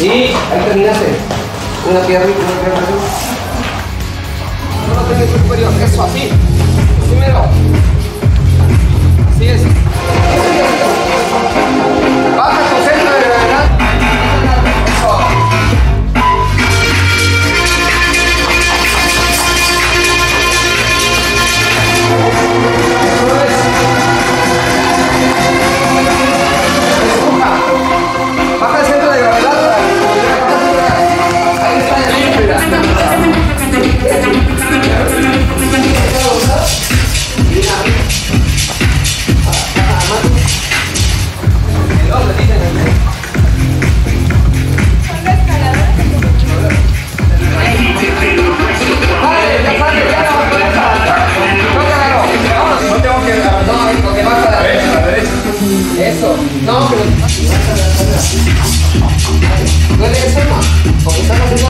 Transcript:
Y ahí terminaste. Una pierna, una pierna. No lo tengo superior, eso así. Primero. No, pero. Duele eso, no. Porque están haciendo.